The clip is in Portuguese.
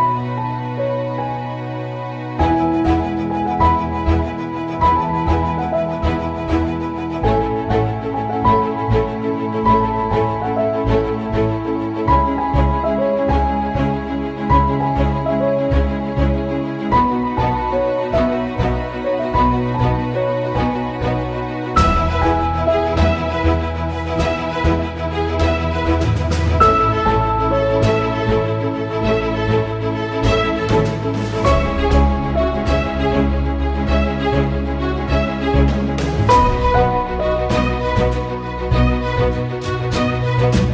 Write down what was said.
you Música